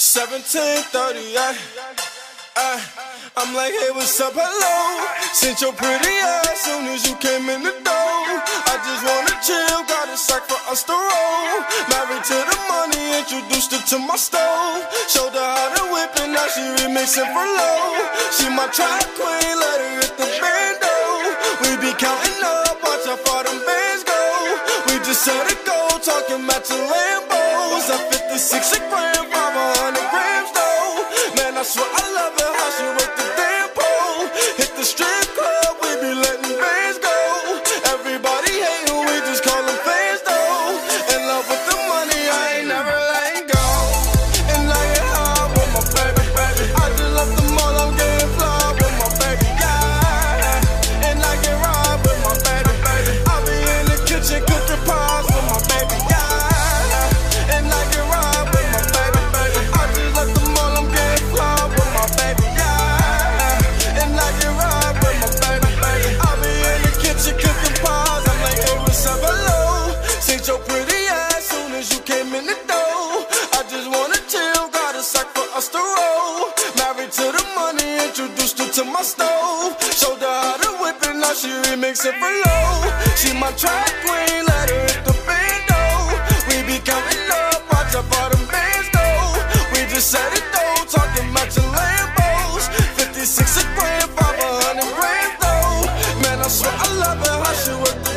1730, I, eh, I, eh. I'm like, hey, what's up, hello? Sent your pretty ass soon as you came in the door. I just wanna chill, got a sack for us to roll. Married to the money, introduced her to my stove. Showed her how to whip and now she remixing for low. She my trap queen, let her hit the bando. We be counting up, watch how far them bands go. We just set a goal, talking matching Lambos. At 56 a in the door. I just wanna chill, got a sack for us to roll. Married to the money, introduced her to my stove. Showed her how to whip it, now she remixing for low. She my trap queen, let her hit the bando. We be counting up, watch how far them bands go. We just set it though, talking matching Lambos. 56 a gram, 500 grams though. Man, I swear I love her, how she work the